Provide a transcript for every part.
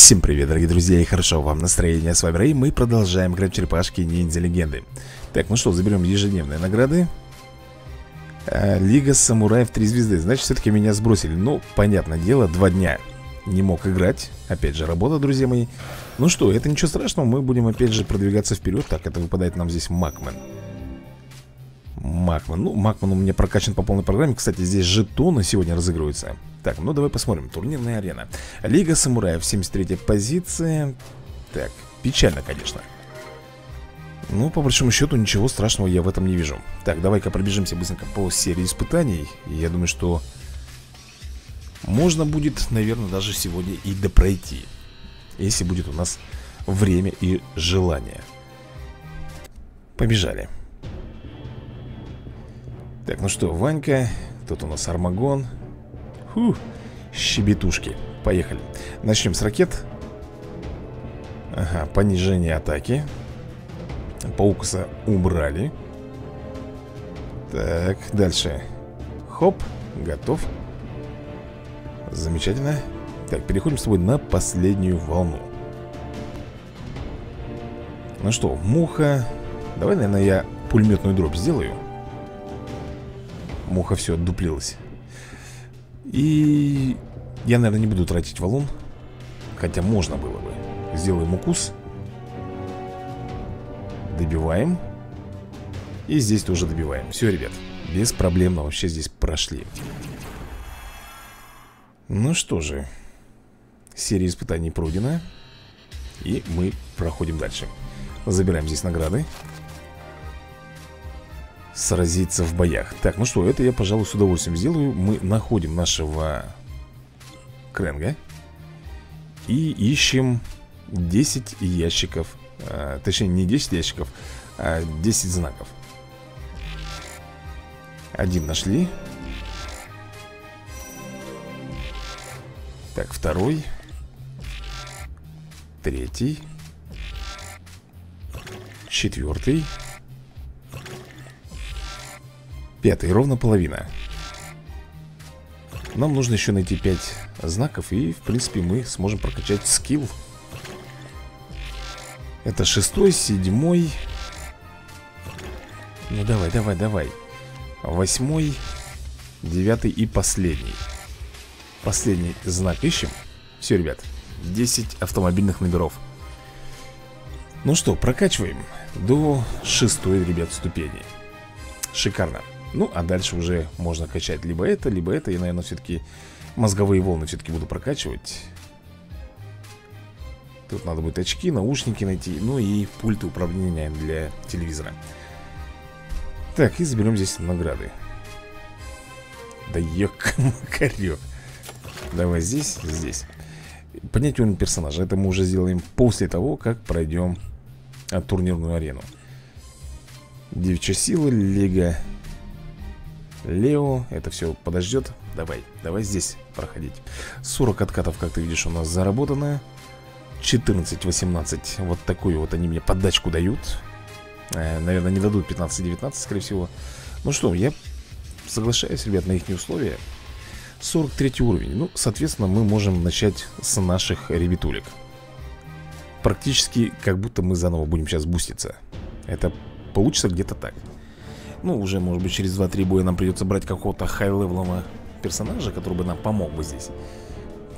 Всем привет, дорогие друзья, и хорошо вам настроение. С вами Рэй, мы продолжаем играть черепашки ниндзя легенды. Так, ну что, заберем ежедневные награды. А, Лига самураев 3 звезды. Значит, все-таки меня сбросили. Ну, понятное дело, два дня не мог играть. Опять же, работа, друзья мои. Ну что, это ничего страшного, мы будем опять же продвигаться вперед. Так, это выпадает нам здесь Макмен. Макман. Ну, Макман у меня прокачан по полной программе. Кстати, здесь жетоны сегодня разыгрываются. Так, ну давай посмотрим. Турнирная арена. Лига самураев, 73 позиция. Так, печально, конечно. Ну, по большому счету, ничего страшного я в этом не вижу. Так, давай-ка пробежимся быстренько по серии испытаний. Я думаю, что можно будет, наверное, даже сегодня и допройти. Если будет у нас время и желание. Побежали. Так, ну что, Ванька Тут у нас Армагон. Фу, щебетушки. Поехали. Начнем с ракет. Ага, понижение атаки. Паукса убрали. Так, дальше. Хоп, готов. Замечательно. Так, переходим с тобой на последнюю волну. Ну что, муха. Давай, наверное, я пулеметную дробь сделаю Муха все отдуплилась. И я, наверное, не буду тратить валун Хотя можно было бы. Сделаем укус Добиваем И здесь тоже добиваем. Все, ребят, без проблем вообще здесь прошли. Ну что же Серия испытаний пройдена И мы проходим дальше. Забираем здесь награды сразиться в боях. Так, ну что, это я, пожалуй, с удовольствием сделаю. Мы находим нашего Кренга И ищем 10 ящиков а, Точнее, не 10 ящиков, а 10 знаков. Один нашли. Так, второй. Третий. Четвертый Пятый, ровно половина. Нам нужно еще найти пять знаков И, в принципе, мы сможем прокачать скилл. Это шестой, седьмой. Ну, давай, давай, давай. Восьмой Девятый и последний. Последний знак ищем. Все, ребят 10 автомобильных номеров. Ну что, прокачиваем До шестой, ребят, ступени. Шикарно ну, а дальше уже можно качать либо это, либо это. Я, наверное, все-таки мозговые волны все-таки буду прокачивать. Тут надо будет очки, наушники найти Ну и пульты управления для телевизора. Так, и заберем здесь награды. Да ёк-макарёк Давай здесь, здесь. Поднять уровень персонажа Это мы уже сделаем после того, как пройдем турнирную арену. Девичья сила, лига Лео, это все подождет Давай, давай здесь проходить. 40 откатов, как ты видишь, у нас заработано 14-18 Вот такую вот они мне подачку дают. Э, Наверное, не дадут 15-19, скорее всего. Ну что, я соглашаюсь, ребят, на их условия. 43 уровень. Ну, соответственно, мы можем начать с наших ребятулек. Практически как будто мы заново будем сейчас буститься. Это получится где-то так ну, уже, может быть, через 2-3 боя нам придется брать какого-то хай-левелового персонажа, который бы нам помог бы здесь.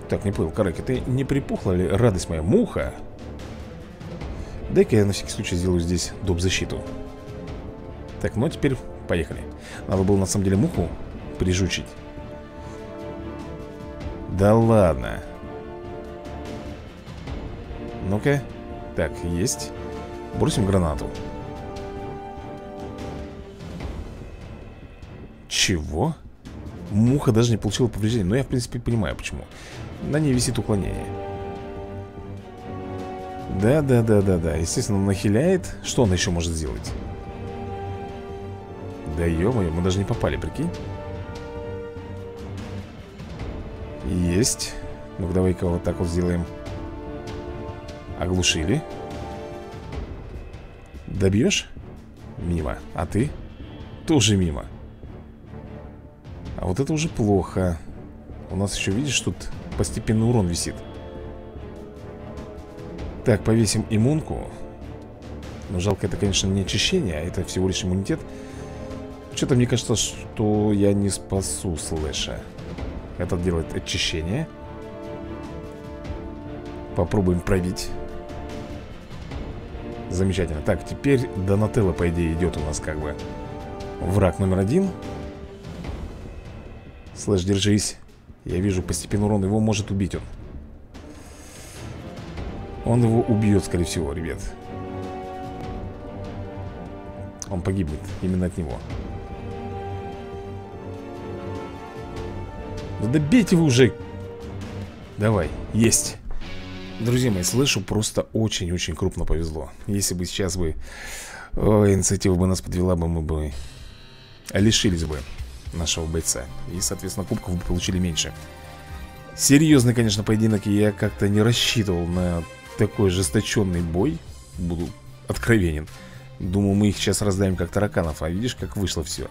Так, не понял, Караи, ты не припухла ли радость моя? Муха! Дай-ка я на всякий случай сделаю здесь доп. защиту. Так, ну а теперь поехали. Надо было на самом деле муху прижучить. Да ладно. Ну-ка. Так, есть. Бросим гранату. Чего? Муха даже не получила повреждения Но я, в принципе, понимаю, почему. На ней висит уклонение. Да-да-да-да-да Естественно, он нахиляет. Что она еще может сделать? Да ё-моё, мы даже не попали, прикинь. Есть. Ну-ка, давай-ка вот так вот сделаем. Оглушили. Добьешь? Мимо. А ты? Тоже мимо а вот это уже плохо. У нас еще, видишь, тут постепенный урон висит. Так, повесим иммунку. Но жалко, это, конечно, не очищение А это всего лишь иммунитет. Что-то мне кажется, что я не спасу слэша. Этот делает очищение. Попробуем пробить. Замечательно. Так, теперь Донателло, по идее, идет у нас как бы Враг номер один Слэш, держись. Я вижу постепенно урон, его может убить он. Он его убьет, скорее всего, ребят. Он погибнет именно от него. Да добейте вы уже. Давай, есть. Друзья мои, слышу, просто очень-очень крупно повезло. Если бы сейчас бы Ой, инициатива бы нас подвела бы, мы бы Лишились бы нашего бойца. И, соответственно, кубков бы получили меньше. Серьезный, конечно, поединок. Я как-то не рассчитывал на такой жесточенный бой. Буду откровенен. Думаю, мы их сейчас раздаем как тараканов. А видишь, как вышло все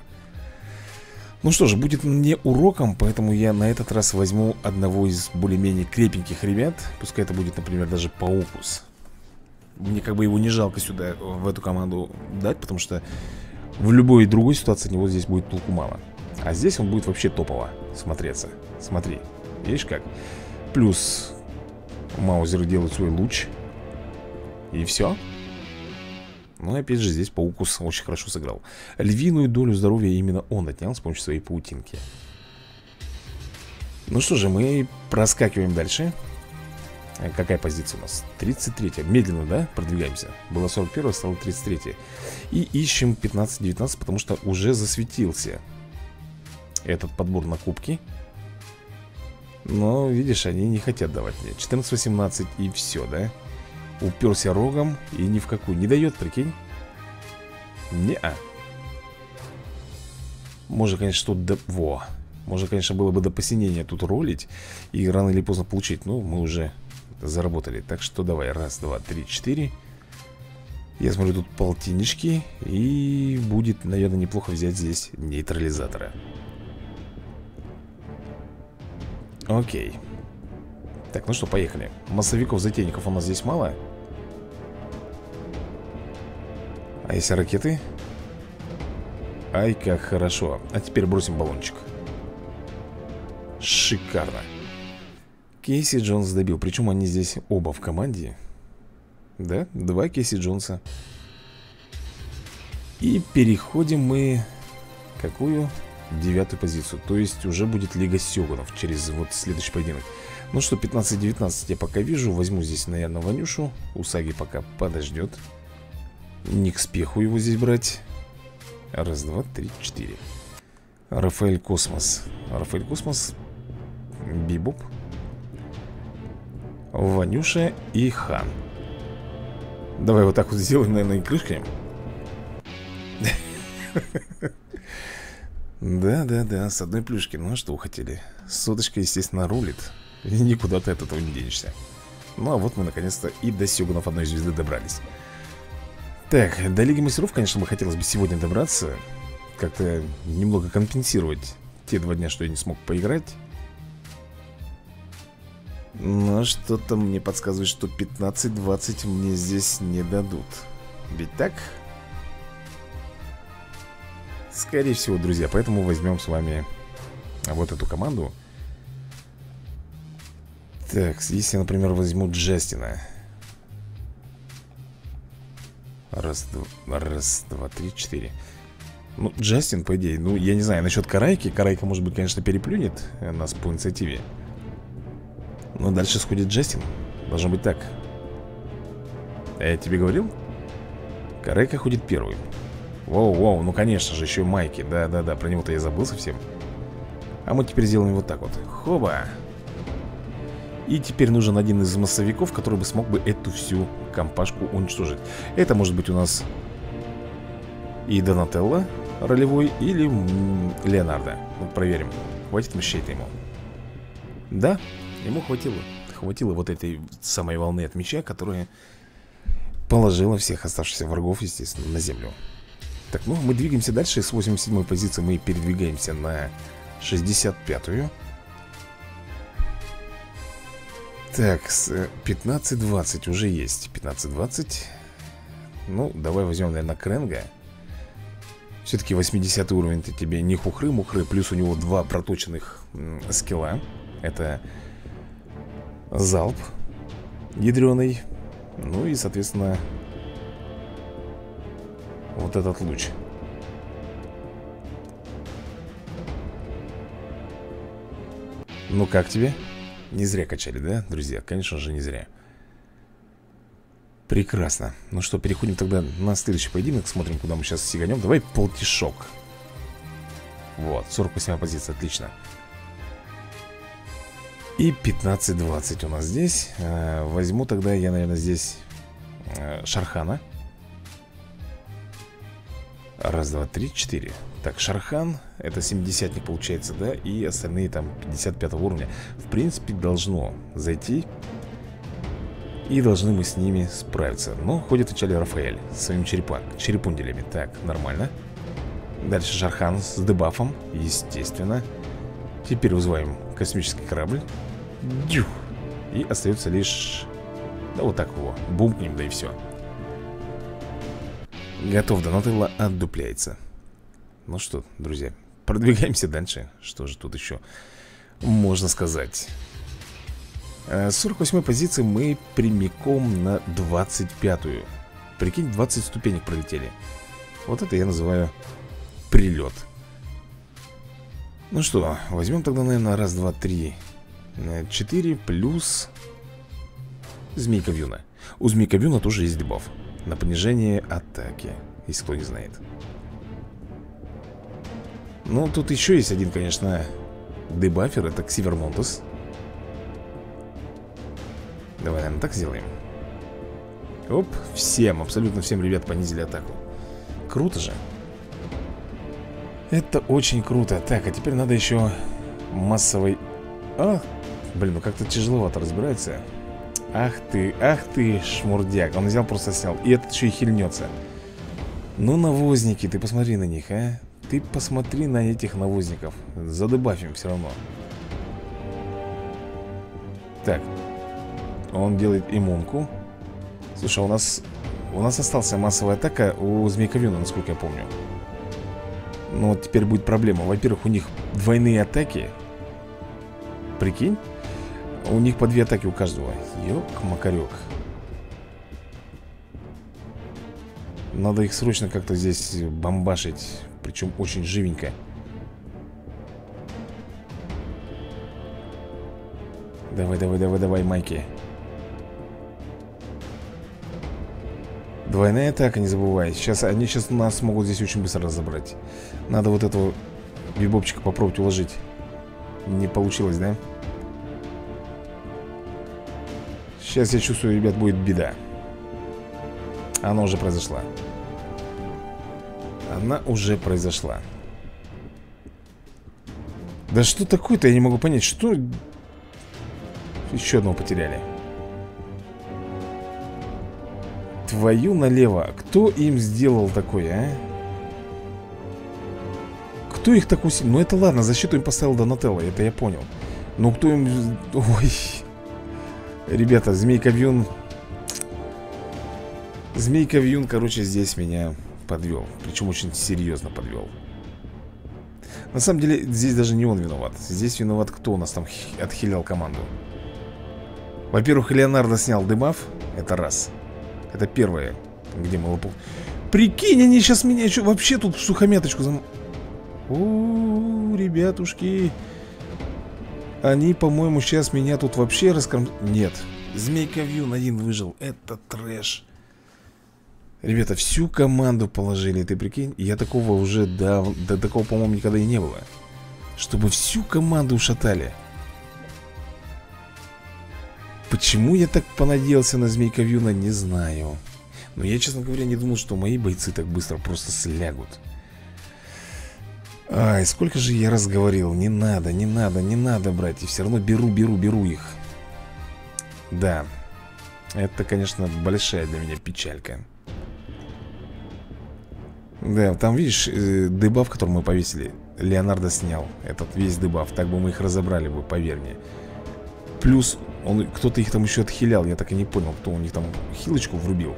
ну что же, будет мне уроком, поэтому я на этот раз возьму одного из более-менее крепеньких ребят. Пускай это будет, например, даже Паукус. Мне как бы его не жалко сюда, в эту команду дать, потому что в любой другой ситуации от него здесь будет толку мало А здесь он будет вообще топово смотреться. Смотри, видишь как? Плюс Маузеры делают свой луч. И все ну и опять же здесь Паукус очень хорошо сыграл. Львиную долю здоровья именно он отнял с помощью своей паутинки. Ну что же, мы проскакиваем дальше. Э, Какая позиция у нас? 33 Медленно, да? Продвигаемся? Было 41 стало 33 И ищем 15-19, потому что уже засветился Этот подбор на кубки. Но, видишь, они не хотят давать мне. 14-18 и все, да? Уперся рогом и ни в какую. Не дает, прикинь. Не-а. Может, конечно, тут до... Во. Может, конечно, было бы до посинения тут ролить И рано или поздно получить. Ну, мы уже заработали. Так что давай, раз, два, три, четыре. Я смотрю, тут полтиннички. И будет, наверное, неплохо взять здесь нейтрализатора Окей. Так, ну что, поехали. Массовиков-затейников у нас здесь мало. А если ракеты? Ай, как хорошо. А теперь бросим баллончик. Шикарно. Кейси Джонс добил. Причем они здесь оба в команде. Да, два Кейси Джонса. И переходим мы Какую? Девятую позицию. То есть уже будет Лига Сёгунов Через вот следующий поединок. Ну что, 15-19 я пока вижу. Возьму здесь, наверное, Ванюшу. Усаги пока подождет. Не к спеху его здесь брать. Раз, два, три, четыре. Рафаэль Космос. Рафаэль Космос Бибоп Ванюша и Хан. Давай вот так вот сделаем, наверное, и крышкой Да-да-да, с одной плюшки. Ну а что хотели? Соточка, естественно, рулит. И никуда ты от этого не денешься. Ну а вот мы наконец-то и до Сёгунов одной звезды добрались. Так, до Лиги Мастеров, конечно, бы хотелось бы сегодня добраться. Как-то немного компенсировать те два дня, что я не смог поиграть. Но что-то мне подсказывает, что 15-20 мне здесь не дадут. Ведь так? Скорее всего, друзья, поэтому возьмем с вами вот эту команду. Так, если, например, возьму Джастина. Раз, два, раз, два, три, четыре. Ну, Джастин, по идее Ну, я не знаю, насчет Карайки Карайка, может быть, конечно, переплюнет нас по инициативе. Но дальше сходит Джастин. Должно быть так. А Я тебе говорил? Карайка ходит первый Воу-воу, ну конечно же, еще Майки. Да-да-да, про него-то я забыл совсем. А мы теперь сделаем вот так вот. Хоба. И теперь нужен один из массовиков, который бы смог бы эту всю компашку уничтожить. Это может быть у нас и Донателло ролевой, или Леонардо. Вот проверим, хватит мощей-то ему. Да, ему хватило. Хватило вот этой самой волны от меча, которая положила всех оставшихся врагов, естественно, на землю Так, ну, мы двигаемся дальше. С 87 позиции мы передвигаемся на 65-ю Так, 15-20 уже есть. 15-20 Ну, давай возьмем, наверное, Кренга. Все-таки 80 уровень ты тебе не хухры-мухры Плюс у него два проточенных скилла. Это залп ядреный Ну и, соответственно, вот этот луч. Ну как тебе? Не зря качали, да, друзья? Конечно же, не зря. Прекрасно. Ну что, переходим тогда на следующий поединок. Смотрим, куда мы сейчас сиганем. Давай полтишок. Вот, 48 позиция, отлично. И 15-20 у нас здесь. Э, Возьму тогда я, наверное, здесь э, Шархана Раз, два, три, четыре. Так, Шархан, это 70-ник получается, да? И остальные там 55 уровня. В принципе, должно зайти. И должны мы с ними справиться. Но ходит вначале Рафаэль С своими черепан, черепунделями. Так, нормально. Дальше Шархан с дебафом Естественно. Теперь вызываем космический корабль. Дюх! И остается лишь Да вот так его, бумкнем, да и все Готов, Донателло отдупляется. Ну что, друзья, продвигаемся дальше. Что же тут еще можно сказать? Э, С 48 позиции мы прямиком на 25-ю Прикинь, 20 ступенек пролетели. Вот это я называю прилет Ну что, возьмем тогда, наверное, раз, два, три э, Четыре плюс Змейка Вьюна У Змейка Вьюна тоже есть дебаф. На понижение атаки Если кто не знает. Ну, тут еще есть один, конечно Дебафер, это Ксивер Монтес. Давай, наверное, так сделаем. Оп, всем, абсолютно всем ребят понизили атаку. Круто же. Это очень круто. Так, а теперь надо еще массовый А, блин, ну как-то тяжеловато разбирается Ах ты, ах ты, шмурдяк! Он взял, просто снял. И этот еще и хильнется Ну, навозники, ты посмотри на них, а? Ты посмотри на этих навозников. Задебафим все равно Так. Он делает иммунку. Слушай, а у нас У нас остался массовая атака у Змейковюна, насколько я помню. Но вот теперь будет проблема. Во-первых, у них двойные атаки. Прикинь у них по две атаки у каждого. Ёк-макарёк Надо их срочно как-то здесь бомбашить Причем очень живенько. Давай, давай, давай, давай, Майки. Двойная атака, не забывай. Сейчас они сейчас нас могут здесь очень быстро разобрать. Надо вот этого бибопчика попробовать уложить. Не получилось, да? Сейчас я чувствую, ребят, будет беда. Она уже произошла. Она уже произошла. Да что такое-то, я не могу понять Что... Еще одного потеряли? Твою налево. Кто им сделал такое, а? Кто их так усилил? Ну это ладно, защиту им поставил Донателло, это я понял. Но кто им... Ой... Ребята, Змейка Вьюн. Змейка Вьюн, короче, здесь меня подвел. Причем очень серьезно подвел. На самом деле, здесь даже не он виноват. Здесь виноват кто у нас там отхилял команду. Во-первых, Леонардо снял дебаф. Это раз. Это первое, где мы лопу. Прикинь, они сейчас меня еще вообще тут сухометочку зам... О, ребятушки они, по-моему, сейчас меня тут вообще раскром... Нет. Змейка Вьюн один выжил. Это трэш. Ребята, всю команду положили, ты прикинь? Я такого уже, да, да такого, по-моему, никогда и не было. Чтобы всю команду ушатали. Почему я так понадеялся на Змейка Вьюна, не знаю. Но я, честно говоря, не думал, что мои бойцы так быстро просто слягут. Ай, сколько же я раз говорил Не надо, не надо, не надо брать И все равно беру, беру, беру их. Да Это, конечно, большая для меня печалька. Да, там, видишь, э, дебаф, который мы повесили Леонардо снял Этот весь дебаф Так бы мы их разобрали бы, поверь мне. Плюс Он, кто-то их там еще отхилял Я так и не понял, кто у них там хилочку врубил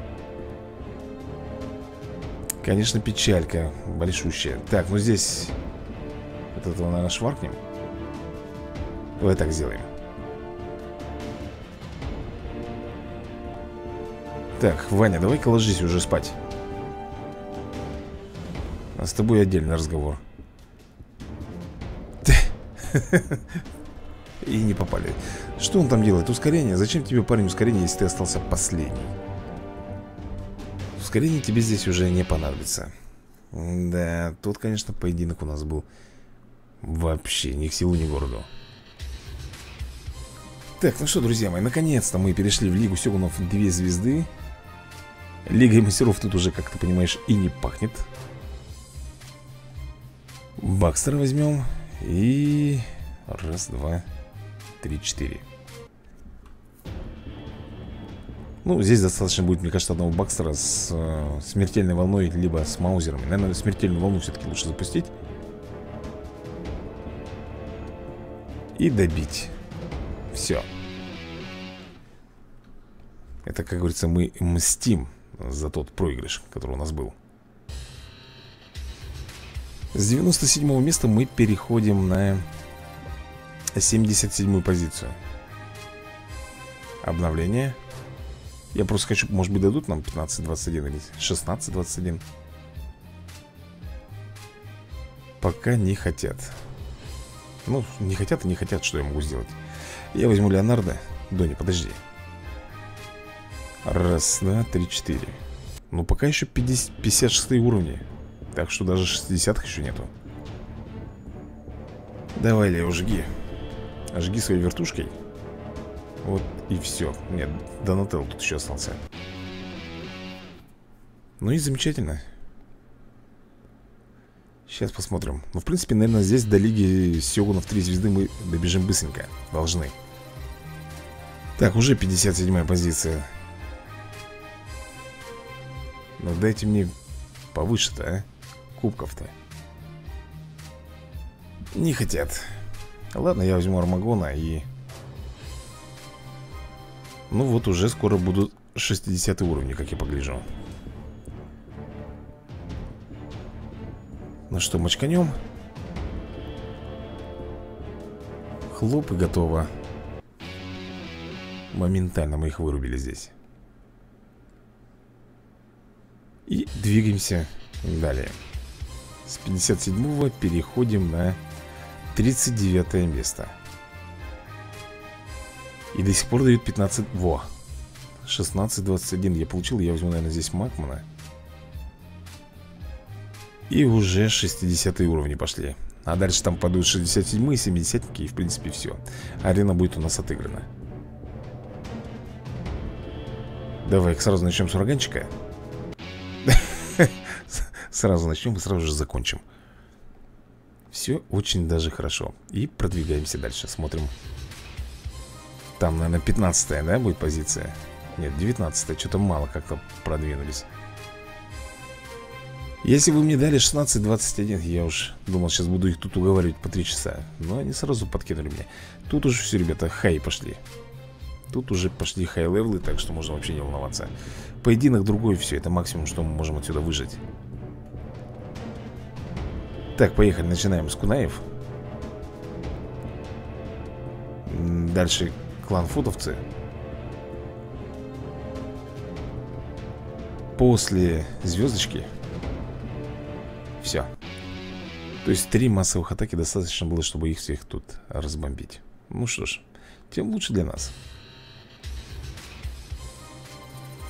Конечно, печалька Большущая Так, ну здесь Вот этого, наверное, шваркнем Давай так сделаем Так, Ваня, давай-ка ложись уже спать А с тобой отдельный разговор И не попали Что он там делает? Ускорение? Зачем тебе, парень, ускорение, если ты остался последний? Ускорение тебе здесь уже не понадобится. Да, тут, конечно, поединок у нас был Вообще ни к силу, ни к городу. Так, ну что, друзья мои, наконец-то мы перешли в Лигу Сёгунов две звезды. Лигой мастеров тут уже, как ты понимаешь, и не пахнет. Бакстера возьмем И... Раз, два, три, четыре Ну, здесь достаточно будет, мне кажется, одного Бакстера с э, смертельной волной Либо с Маузерами. Наверное, смертельную волну все-таки лучше запустить. И добить. Все Это, как говорится, мы мстим За тот проигрыш, который у нас был. С 97 места мы переходим на 77 позицию. Обновление Я просто хочу, может быть дадут нам 15-21 или 16-21 Пока не хотят. Ну, не хотят и не хотят, что я могу сделать. Я возьму Леонардо. Дони, подожди. Раз, два, три, четыре. Ну, пока еще 50, 56 уровни Так что даже 60 еще нету. Давай, Лео, жги. Жги своей вертушкой. Вот и все Нет, Донателло тут еще остался. Ну и замечательно. Сейчас посмотрим. Ну, в принципе, наверное, здесь до Лиги Сёгунов 3 звезды мы добежим быстренько. Должны. Так, уже 57 позиция. Ну, дайте мне повыше-то, а Кубков-то. Не хотят. Ладно, я возьму Армагона и... Ну вот уже скоро будут 60 уровни, как я погляжу. Ну что, мочканем? Хлоп и готово. Моментально мы их вырубили здесь. И двигаемся далее. С 57 переходим на 39 место И до сих пор дают 15... Во 16-21 я получил Я возьму, наверное, здесь Макмана. И уже 60 уровни пошли. А дальше там падают 67 70 И в принципе все Арена будет у нас отыграна. Давай сразу начнем с ураганчика. Сразу начнем и сразу же закончим. Все очень даже хорошо. И продвигаемся дальше, смотрим Там, наверное, 15 да, будет позиция? Нет, 19 что-то мало как-то продвинулись. Если вы мне дали 16-21 Я уж думал, сейчас буду их тут уговаривать по 3 часа Но они сразу подкинули мне. Тут уже все, ребята, хай пошли. Тут уже пошли хай-левелы, так что можно вообще не волноваться. Поединок другой, все, это максимум, что мы можем отсюда выжать. Так, поехали, начинаем с кунаев. Дальше клан Футовцы После звездочки. Все То есть три массовых атаки достаточно было, чтобы их всех тут разбомбить. Ну что ж, тем лучше для нас.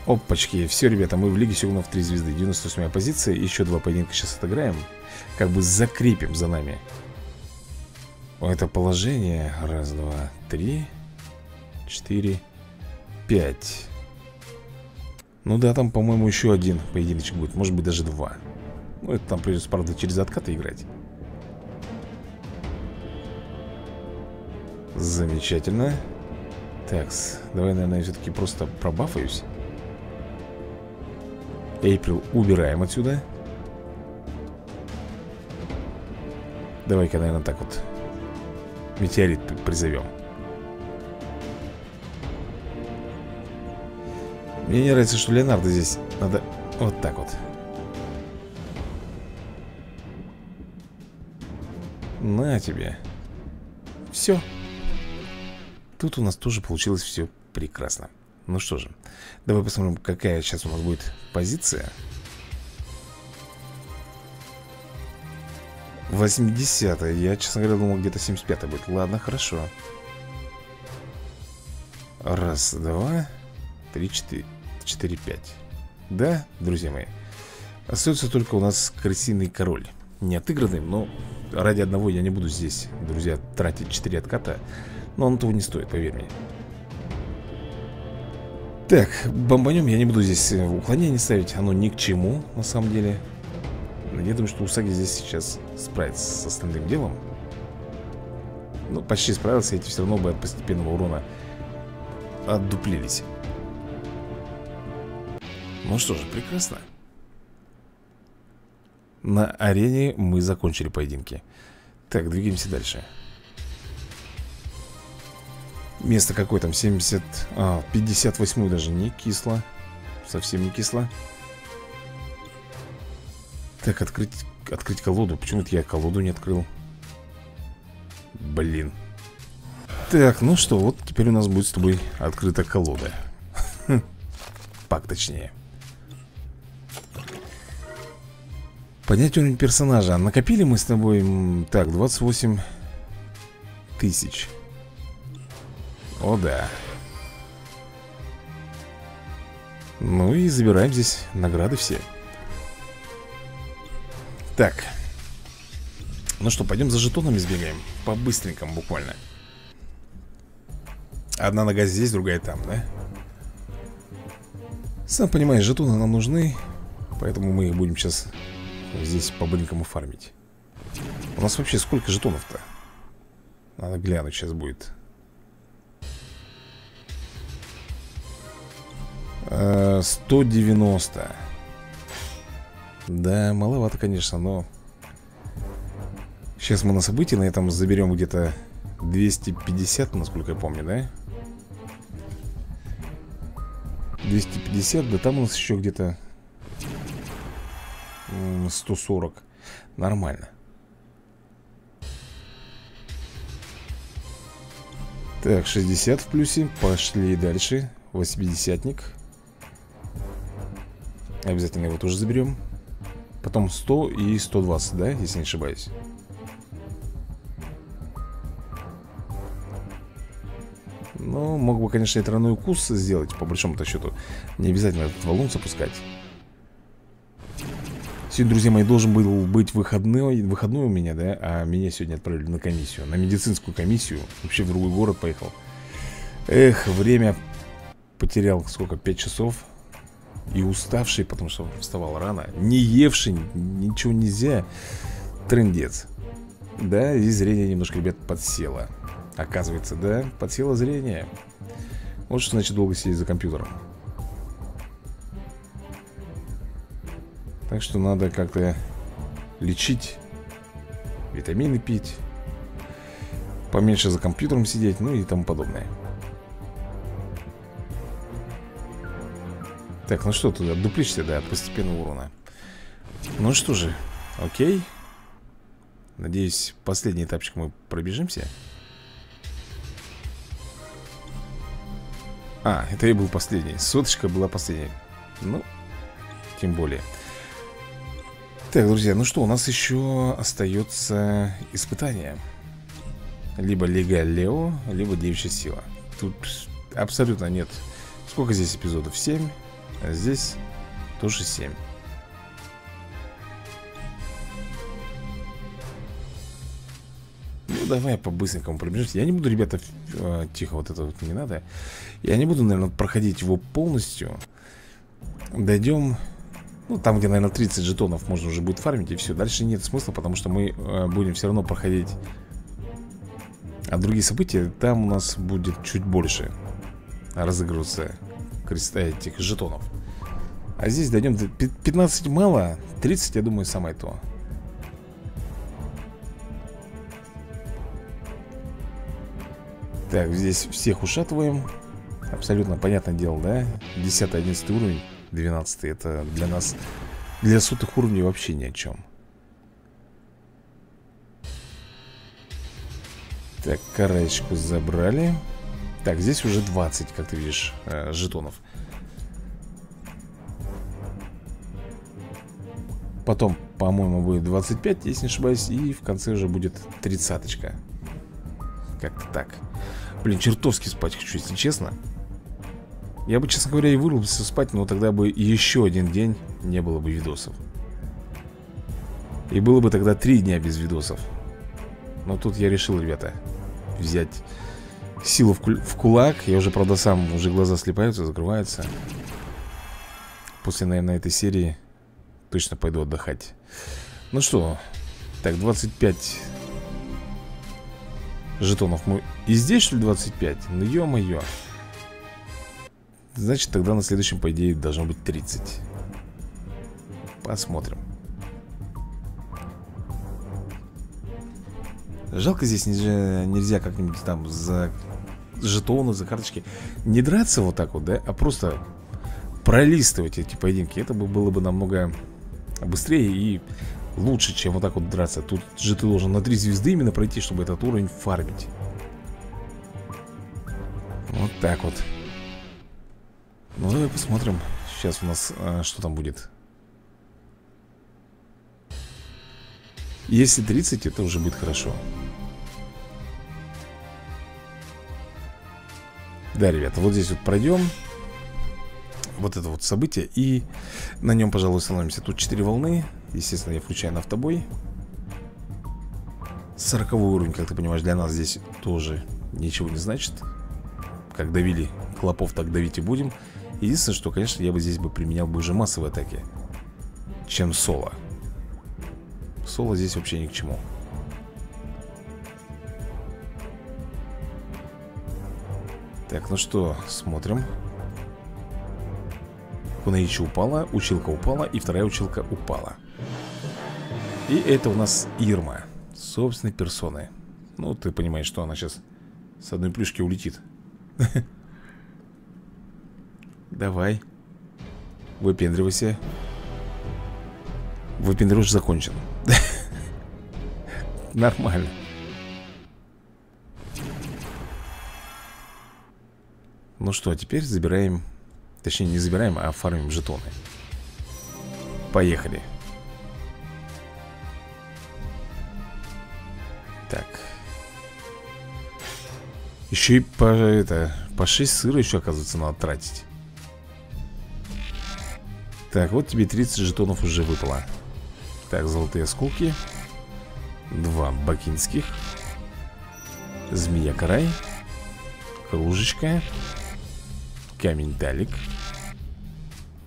Опачки, все, ребята, мы в Лиге Сёгунов 3 звезды. 98 позиция, еще два поединка сейчас отыграем. Как бы закрепим за нами. Это положение. Раз, два, три Четыре Пять. Ну да, там, по-моему, еще один поединочек будет Может быть, даже два. Ну, это там придется, правда, через откаты играть. Замечательно. Такс, давай, наверное, все-таки просто пробафаюсь. Эйприл убираем отсюда. Давай-ка, наверное, так вот. Метеорит призовем Мне не нравится, что Леонардо здесь. Надо вот так вот. На тебе. Все Тут у нас тоже получилось все прекрасно. Ну что же Давай посмотрим, какая сейчас у нас будет позиция. 80 -я. я, честно говоря, думал, где-то 75 будет. Ладно, хорошо. Раз, два Три, четыре Четыре, пять. Да, друзья мои? Остается только у нас крысиный король. Не отыгранный, но ради одного я не буду здесь, друзья, тратить 4 отката Но он того не стоит, поверь мне. Так, бомбанем я не буду здесь э, уклонение ставить Оно ни к чему, на самом деле. Я думаю, что Усаги здесь сейчас справится с остальным делом. Ну, почти справился, эти все равно бы от постепенного урона отдуплились Ну что же, прекрасно. На арене мы закончили поединки. Так, двигаемся дальше. Место какое там? 70... А, 58 даже не кисло. Совсем не кисло. Так, открыть... Открыть колоду. Почему-то я колоду не открыл. Блин. Так, ну что, вот теперь у нас будет с тобой открыта колода. Пак точнее Поднять уровень персонажа. Накопили мы с тобой, так, 28 тысяч. О да. Ну и забираем здесь награды все. Так. Ну что, пойдем за жетонами сбегаем. По-быстренькому буквально. Одна нога здесь, другая там, да? Сам понимаешь, жетоны нам нужны Поэтому мы их будем сейчас здесь по-быренькому фармить У нас вообще сколько жетонов-то? Надо глянуть сейчас будет э, 190 Да, маловато, конечно, но Сейчас мы на событии на этом заберем где-то 250, насколько я помню, да? 250, да там у нас еще где-то 140 Нормально. Так, 60 в плюсе. Пошли дальше. 80-ник Обязательно его тоже заберем. Потом 100 и 120, да, если не ошибаюсь? Ну, мог бы, конечно, и тройной укус сделать По большому-то счету. Не обязательно этот валун запускать Сегодня, друзья мои, должен был быть выходной, выходной у меня, да А меня сегодня отправили на комиссию На медицинскую комиссию. Вообще в другой город поехал. Эх, время потерял сколько, 5 часов. И уставший, потому что вставал рано. Не евший, ничего нельзя. Трендец Да, и зрение немножко, ребят, подсело. Оказывается, да, подсело зрение. Вот что значит долго сидеть за компьютером Так что надо как-то лечить Витамины пить Поменьше за компьютером сидеть Ну и тому подобное. Так, ну что, ты отдуплишься, да, от постепенного урона. Ну что же, окей. Надеюсь, последний этапчик мы пробежимся. А, это и был последний. Соточка была последняя. Ну, тем более так, друзья, ну что, у нас еще остается испытание. Либо Лига Лео, либо Девичья Сила. Тут абсолютно нет. Сколько здесь эпизодов? 7 а Здесь тоже 7 Ну, давай по-быстренькому пробежимся Я не буду, ребята, э, тихо, вот это вот не надо. Я не буду, наверное, проходить его полностью. Дойдем ну, там, где, наверное, 30 жетонов можно уже будет фармить и все Дальше нет смысла, потому что мы э, будем все равно проходить. А другие события, там у нас будет чуть больше разыгрываться креста этих жетонов. А здесь дойдем до 15 мало, 30, я думаю, самое то. Так, здесь всех ушатываем. Абсолютно понятное дело, да? 10-11 уровень, 12 это для нас, для сотых уровней вообще ни о чем. Так, караечку забрали. Так, здесь уже 20, как ты видишь, э, жетонов. Потом, по-моему, будет 25, если не ошибаюсь И в конце уже будет тридцаточка Как-то так Блин, чертовски спать хочу, если честно Я бы, честно говоря, и вырубился спать Но тогда бы еще один день не было бы видосов. И было бы тогда три дня без видосов. Но тут я решил, ребята Взять силу в, в кулак. Я уже, правда, сам, уже глаза слепаются, закрываются. После, наверное, этой серии Точно пойду отдыхать. Ну что, так, 25 жетонов мы... И здесь, что ли, 25? Ну, ё-моё Значит, тогда на следующем, по идее, должно быть 30 Посмотрим. Жалко здесь нельзя, нельзя как-нибудь там за жетоны, за карточки Не драться вот так вот, да, а просто пролистывать эти поединки. Это бы было бы намного быстрее и лучше, чем вот так вот драться. Тут же ты должен на 3 звезды именно пройти, чтобы этот уровень фармить. Вот так вот Ну давай посмотрим. Сейчас у нас а, что там будет. Если 30, это уже будет хорошо. Да, ребята, вот здесь вот пройдем. Вот это вот событие. И на нем, пожалуй, остановимся. Тут 4 волны. Естественно, я включаю на автобой. 40 уровень, как ты понимаешь, для нас здесь тоже ничего не значит. Как давили клопов, так давить и будем Единственное, что, конечно, я бы здесь бы применял бы уже массовые атаки Чем соло. Соло здесь вообще ни к чему. Так, ну что, смотрим. Кунаичи упала, училка упала и вторая училка упала. И это у нас Ирма Собственной персоны Ну, ты понимаешь, что она сейчас с одной плюшки улетит Давай. Выпендривайся. Выпендрюш закончен Нормально. Ну что, теперь забираем Точнее, не забираем, а фармим жетоны. Поехали. Так. Еще и по, это, по 6 сыра еще, оказывается, надо тратить Так, вот тебе 30 жетонов уже выпало. Так, золотые осколки Два бакинских. Змея-карай Кружечка. Камень Далик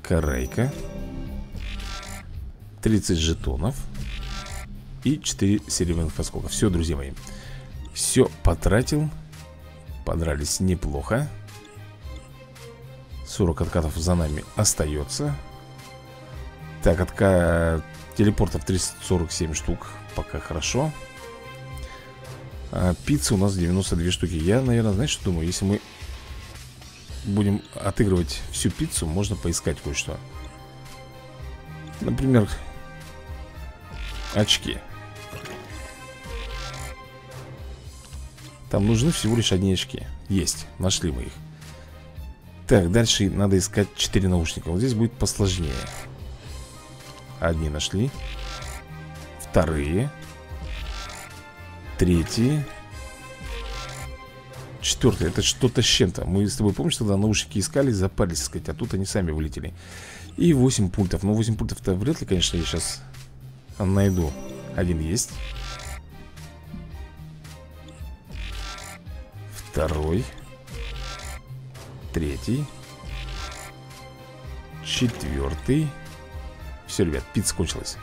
Карайка. 30 жетонов. И 4 серебряных осколка. Все, друзья мои. Все потратил. Подрались неплохо. 40 откатов за нами остается Так, отка... телепортов 347 штук Пока хорошо а, Пицца у нас 92 штуки Я, наверное, знаешь, что думаю? Если мы будем отыгрывать всю пиццу, можно поискать кое-что. Например, очки. Там нужны всего лишь одни очки. Есть, нашли мы их. Так, дальше надо искать 4 наушника. Вот здесь будет посложнее. Одни нашли. Вторые. Третьи. Четвертое, это что-то с чем-то. Мы с тобой, помнишь, тогда наушники искали, запарились сказать А тут они сами вылетели. И 8 пультов, ну 8 пультов-то вряд ли, конечно, я сейчас найду. Один есть. Второй. Третий. Четвертый Все, ребят, пицца кончилась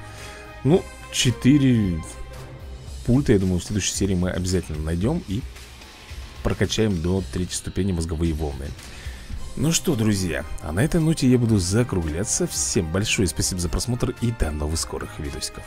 Ну, четыре пульта, я думаю, в следующей серии мы обязательно найдем И прокачаем до третьей ступени мозговые волны ну что, друзья, а на этой ноте я буду закругляться. Всем большое спасибо за просмотр и до новых скорых видосиков.